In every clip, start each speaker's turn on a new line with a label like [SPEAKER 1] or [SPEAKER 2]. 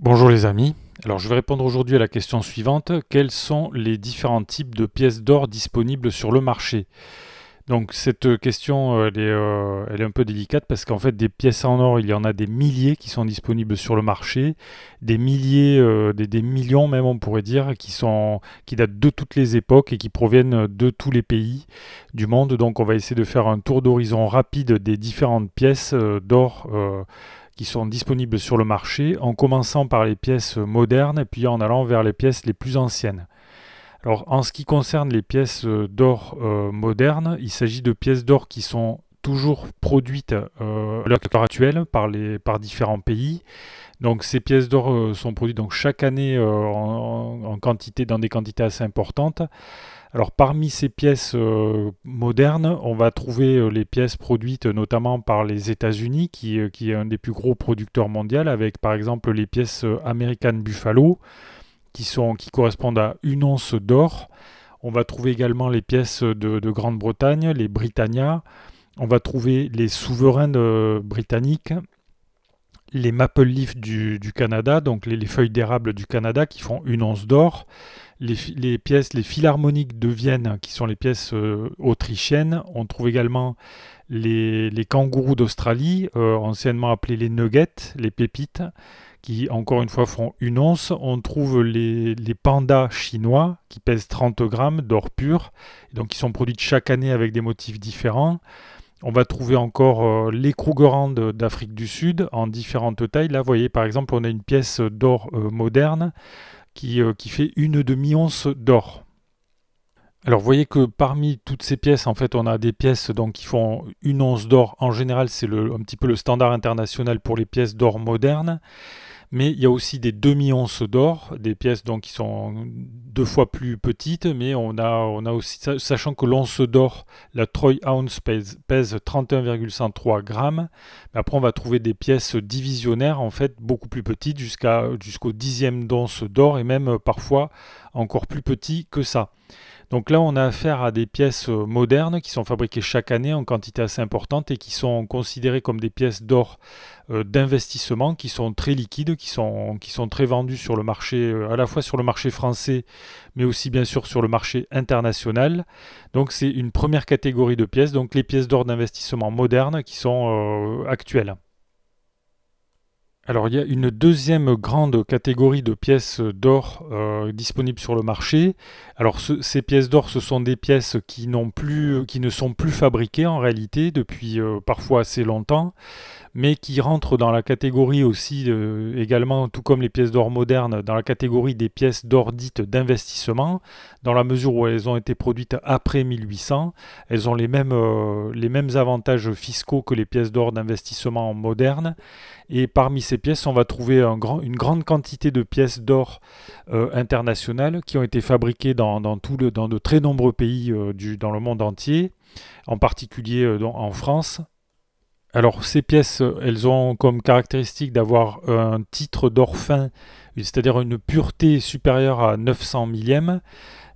[SPEAKER 1] Bonjour les amis, alors je vais répondre aujourd'hui à la question suivante, quels sont les différents types de pièces d'or disponibles sur le marché? Donc cette question euh, elle est, euh, un peu délicate parce qu'en fait des pièces en or il y en a des milliers qui sont disponibles sur le marché, des milliers, euh, des, millions même on pourrait dire, qui, sont, qui datent de toutes les époques et qui proviennent de tous les pays du monde. Donc on va essayer de faire un tour d'horizon rapide des différentes pièces d'or qui sont disponibles sur le marché, en commençant par les pièces modernes et puis en allant vers les pièces les plus anciennes. Alors en ce qui concerne les pièces d'or euh, modernes, il s'agit de pièces d'or qui sont toujours produites euh, à l'heure actuelle par, les, par différents pays. Donc ces pièces d'or euh, sont produites donc, chaque année en, quantité, dans des quantités assez importantes. Alors parmi ces pièces euh, modernes, on va trouver euh, les pièces produites notamment par les États-Unis, qui, euh, qui, est un des plus gros producteurs mondiaux, avec par exemple les pièces American Buffalo, qui, sont, qui correspondent à une once d'or. On va trouver également les pièces de, Grande-Bretagne, les Britannia. On va trouver les souverains britanniques, les maple leaf du, Canada, donc les, feuilles d'érable du Canada qui font une once d'or, les, pièces, les philharmoniques de Vienne qui sont les pièces euh, autrichiennes. On trouve également les, kangourous d'Australie, euh, anciennement appelés les nuggets, les pépites, qui encore une fois font une once. On trouve les, pandas chinois qui pèsent 30 grammes d'or pur, donc qui sont produits chaque année avec des motifs différents. On va trouver encore euh, les Krugerrand d'Afrique du Sud en différentes tailles. Là, vous voyez, par exemple, on a une pièce d'or euh, moderne qui, euh, qui, fait une demi-once d'or. Alors, vous voyez que parmi toutes ces pièces, en fait, on a des pièces donc, qui font une once d'or. En général, c'est un petit peu le standard international pour les pièces d'or modernes mais il y a aussi des demi-onces d'or, des pièces donc qui sont deux fois plus petites, mais on a, on a aussi, sachant que l'once d'or, la Troy ounce pèse, 31,103 grammes, mais après on va trouver des pièces divisionnaires en fait beaucoup plus petites jusqu'à jusqu'au dixième d'once d'or et même parfois encore plus petit que ça. Donc là, on a affaire à des pièces euh, modernes qui sont fabriquées chaque année en quantité assez importante et qui sont considérées comme des pièces d'or euh, d'investissement qui sont très liquides, qui sont, très vendues sur le marché, euh, à la fois sur le marché français, mais aussi bien sûr sur le marché international. Donc c'est une première catégorie de pièces, donc les pièces d'or d'investissement modernes qui sont actuelles. Alors il y a une deuxième grande catégorie de pièces d'or euh, disponibles sur le marché. Alors ces pièces d'or, ce sont des pièces qui, plus, qui ne sont plus fabriquées en réalité depuis euh, parfois assez longtemps mais qui rentrent dans la catégorie aussi, euh, également, tout comme les pièces d'or modernes, dans la catégorie des pièces d'or dites d'investissement, dans la mesure où elles ont été produites après 1800. Elles ont les mêmes, les mêmes avantages fiscaux que les pièces d'or d'investissement modernes. Et parmi ces pièces, on va trouver une grande quantité de pièces d'or euh, internationales qui ont été fabriquées dans, dans, de très nombreux pays du, dans le monde entier, en particulier en France. Alors ces pièces, elles ont comme caractéristique d'avoir un titre d'or fin, c'est-à-dire une pureté supérieure à 900 millièmes.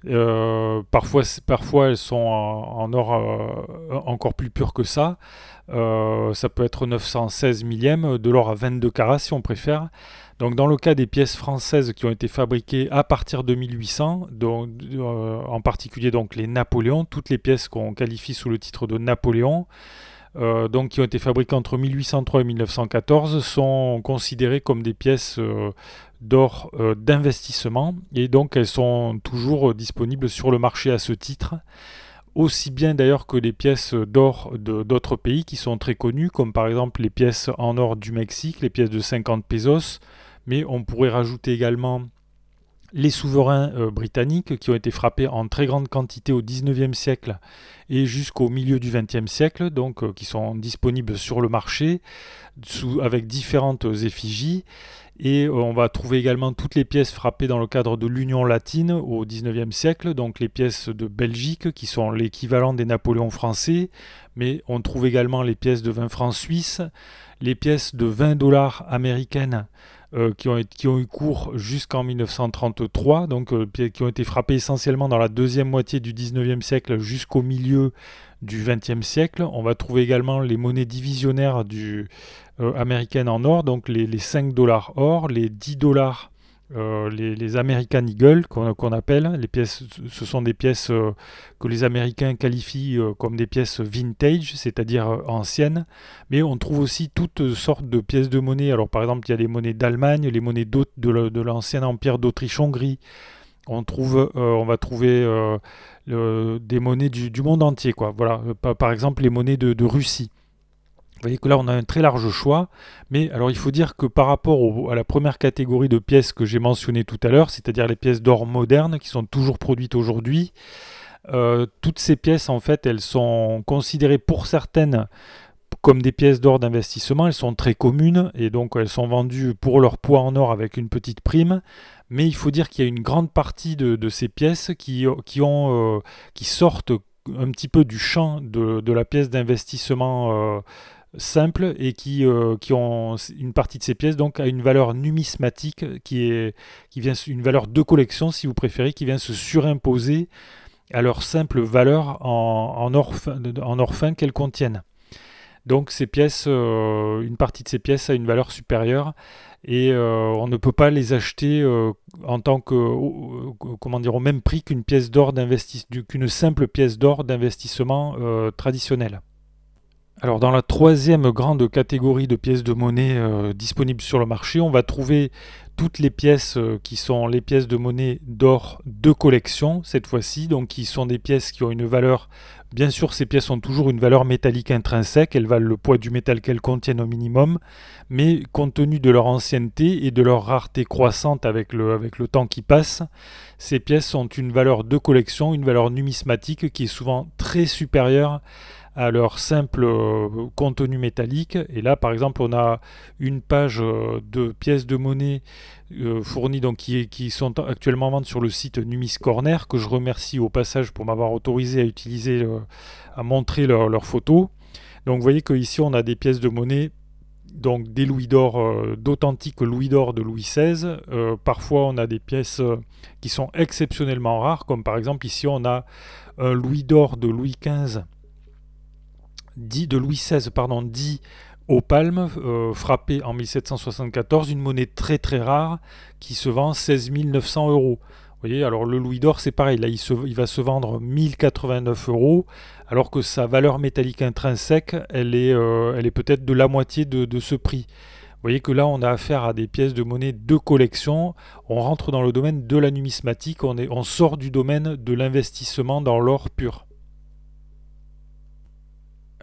[SPEAKER 1] Euh, parfois, parfois, elles sont en, or euh, encore plus pures que ça. Euh, ça peut être 916 millièmes, de l'or à 22 carats si on préfère. Donc dans le cas des pièces françaises qui ont été fabriquées à partir de 1800, en particulier donc les Napoléons, toutes les pièces qu'on qualifie sous le titre de Napoléon, donc, qui ont été fabriquées entre 1803 et 1914 sont considérées comme des pièces d'or euh, d'investissement. Et donc elles sont toujours disponibles sur le marché à ce titre. Aussi bien d'ailleurs que les pièces d'or d'autres pays qui sont très connues, comme par exemple les pièces en or du Mexique, les pièces de 50 pesos, mais on pourrait rajouter également les souverains euh, britanniques qui ont été frappés en très grande quantité au 19e siècle et jusqu'au milieu du 20e siècle, donc euh, qui sont disponibles sur le marché avec différentes effigies. Et euh, on va trouver également toutes les pièces frappées dans le cadre de l'Union latine au 19e siècle, donc les pièces de Belgique qui sont l'équivalent des Napoléons français, mais on trouve également les pièces de 20 francs suisses, les pièces de 20 dollars américaines euh, qui, ont, eu cours jusqu'en 1933, donc euh, qui ont été frappés essentiellement dans la deuxième moitié du 19e siècle jusqu'au milieu du XXe siècle. On va trouver également les monnaies divisionnaires du, américaines en or, donc les, les 5 dollars or, les 10 dollars euh, les, American Eagle qu'on appelle. Les pièces, ce sont des pièces euh, que les Américains qualifient euh, comme des pièces vintage, c'est-à-dire anciennes. Mais on trouve aussi toutes sortes de pièces de monnaie. Alors par exemple, il y a les monnaies d'Allemagne, les monnaies de l'ancien empire d'Autriche-Hongrie. On, trouve, on va trouver des monnaies du, monde entier. Quoi. Voilà. Par, exemple, les monnaies de Russie. Vous voyez que là, on a un très large choix. Mais alors, il faut dire que par rapport à la première catégorie de pièces que j'ai mentionnées tout à l'heure, c'est-à-dire les pièces d'or modernes qui sont toujours produites aujourd'hui, euh, toutes ces pièces, en fait, elles sont considérées pour certaines comme des pièces d'or d'investissement. Elles sont très communes et donc elles sont vendues pour leur poids en or avec une petite prime. Mais il faut dire qu'il y a une grande partie de, ces pièces qui, ont, euh, qui sortent un petit peu du champ de, la pièce d'investissement. Euh, simples et qui, euh, qui ont une partie de ces pièces donc à une valeur numismatique qui vient une valeur de collection si vous préférez qui vient se surimposer à leur simple valeur en, en or, qu'elles contiennent. Donc ces pièces, euh, une partie de ces pièces a une valeur supérieure et euh, on ne peut pas les acheter en tant que comment au même prix qu'une pièce d'or qu'une simple pièce d'or d'investissement traditionnelle. Alors dans la troisième grande catégorie de pièces de monnaie euh, disponibles sur le marché, on va trouver toutes les pièces euh, qui sont les pièces de monnaie d'or de collection cette fois-ci, donc qui sont des pièces qui ont une valeur, bien sûr ces pièces ont toujours une valeur métallique intrinsèque, elles valent le poids du métal qu'elles contiennent au minimum, mais compte tenu de leur ancienneté et de leur rareté croissante avec le, avec le temps qui passe, ces pièces ont une valeur de collection, une valeur numismatique qui est souvent très supérieure à leur simple euh, contenu métallique. Et là, par exemple, on a une page euh, de pièces de monnaie euh, fournies donc, qui, qui, sont actuellement en vente sur le site Numis Corner, que je remercie au passage pour m'avoir autorisé à utiliser, à montrer leurs photos. Donc vous voyez qu'ici on a des pièces de monnaie donc des louis d'or, d'authentiques louis d'or de Louis XVI. parfois, on a des pièces qui sont exceptionnellement rares, comme par exemple ici, on a un louis d'or de Louis XV dit de Louis XVI, pardon, dit aux palmes, euh, frappé en 1774, une monnaie très très rare qui se vend 16 900 euros. Vous voyez, alors le louis d'or, c'est pareil, là il, va se vendre 1089 euros, alors que sa valeur métallique intrinsèque, elle est, euh, peut-être de la moitié de, ce prix. Vous voyez que là, on a affaire à des pièces de monnaie de collection. On rentre dans le domaine de la numismatique, on sort du domaine de l'investissement dans l'or pur.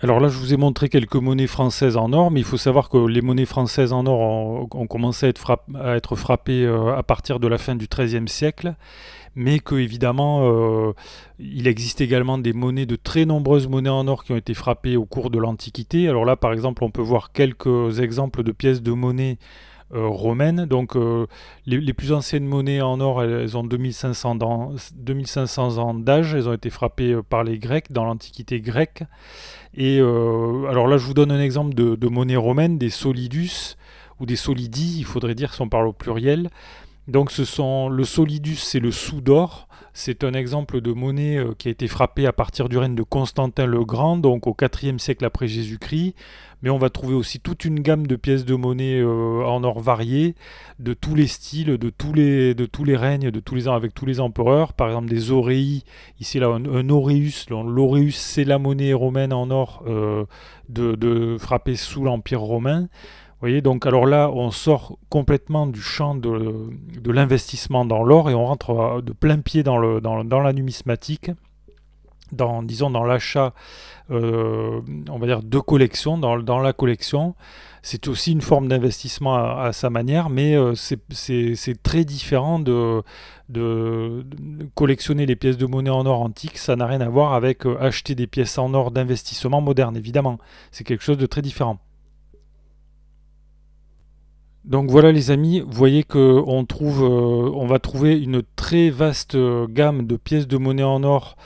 [SPEAKER 1] Alors là, je vous ai montré quelques monnaies françaises en or, mais il faut savoir que les monnaies françaises en or ont, commencé à être, frappées euh, à partir de la fin du XIIIe siècle, mais que évidemment, euh, il existe également des monnaies, de très nombreuses monnaies en or qui ont été frappées au cours de l'Antiquité. Alors là, par exemple, on peut voir quelques exemples de pièces de monnaie euh, romaines. Donc les, plus anciennes monnaies en or, elles, ont 2500 ans d'âge. Elles ont été frappées par les Grecs dans l'Antiquité grecque. Et euh, alors là, je vous donne un exemple de, monnaie romaine, des solidus ou des solidi, il faudrait dire si on parle au pluriel. Donc ce sont le solidus, c'est le sou d'or. C'est un exemple de monnaie euh, qui a été frappée à partir du règne de Constantin le Grand, donc au IVe siècle après Jésus-Christ mais on va trouver aussi toute une gamme de pièces de monnaie euh, en or variées, de tous les styles, de tous les, règnes, de tous les avec tous les empereurs. Par exemple des auréis, ici là un, auréus, l'auréus c'est la monnaie romaine en or euh, de frappée sous l'empire romain. Vous voyez, donc alors là, on sort complètement du champ de, l'investissement dans l'or et on rentre euh, de plein pied dans, la numismatique dans, disons, dans l'achat, euh, on va dire, de collection, dans, la collection. C'est aussi une forme d'investissement à, sa manière, mais euh, c'est très différent de, collectionner les pièces de monnaie en or antique. Ça n'a rien à voir avec acheter des pièces en or d'investissement moderne, évidemment. C'est quelque chose de très différent. Donc voilà les amis, vous voyez qu'on euh, on va trouver une très vaste euh, gamme de pièces de monnaie en or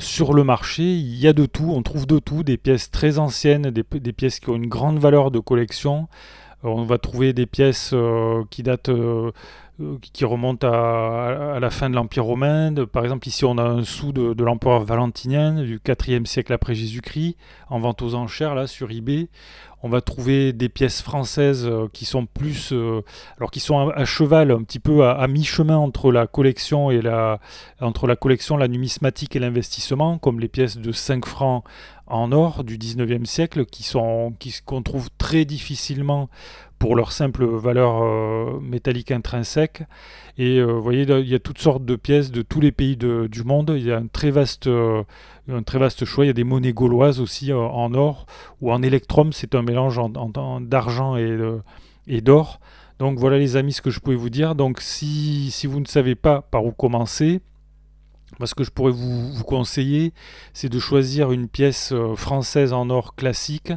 [SPEAKER 1] sur le marché. Il y a de tout, on trouve de tout, des pièces très anciennes, des, pièces qui ont une grande valeur de collection. Euh, on va trouver des pièces qui datent qui remonte à, la fin de l'Empire romain. Par exemple, ici, on a un sou de, l'empereur Valentinien du 4e siècle après Jésus-Christ, en vente aux enchères, là, sur eBay on va trouver des pièces françaises euh, qui sont plus, euh, alors qui sont à, cheval, un petit peu à, mi-chemin entre la collection et la, entre la collection, la numismatique et l'investissement, comme les pièces de 5 francs en or du 19e siècle, qui sont, qu'on trouve très difficilement pour leur simple valeur euh, métallique intrinsèque. Et euh, vous voyez, il y a toutes sortes de pièces de tous les pays du monde. Il y a un très vaste, euh, un très vaste choix. Il y a des monnaies gauloises aussi en or ou en électrum. C'est un mélange d'argent et, et d'or. Donc voilà les amis ce que je pouvais vous dire. Donc si, si vous ne savez pas par où commencer, ce que je pourrais vous, vous conseiller, c'est de choisir une pièce française en or classique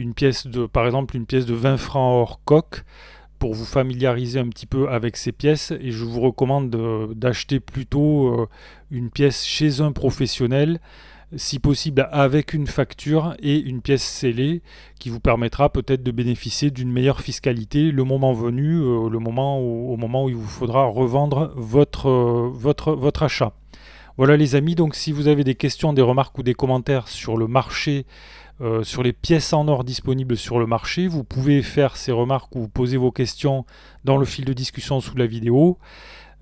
[SPEAKER 1] une pièce de, par exemple, une pièce de 20 francs hors coque pour vous familiariser un petit peu avec ces pièces et je vous recommande d'acheter plutôt euh, une pièce chez un professionnel si possible avec une facture et une pièce scellée qui vous permettra peut-être de bénéficier d'une meilleure fiscalité le moment venu, euh, le moment au moment où il vous faudra revendre votre, euh, votre, votre achat. Voilà les amis, donc si vous avez des questions, des remarques ou des commentaires sur le marché euh, sur les pièces en or disponibles sur le marché. Vous pouvez faire ces remarques ou poser vos questions dans le fil de discussion sous la vidéo.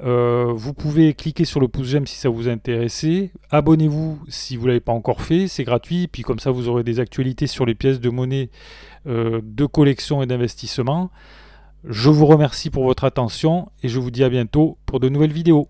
[SPEAKER 1] Euh, vous pouvez cliquer sur le pouce j'aime si ça vous intéresse. Abonnez-vous si vous ne l'avez pas encore fait, c'est gratuit. Puis comme ça, vous aurez des actualités sur les pièces de monnaie euh, de collection et d'investissement. Je vous remercie pour votre attention et je vous dis à bientôt pour de nouvelles vidéos.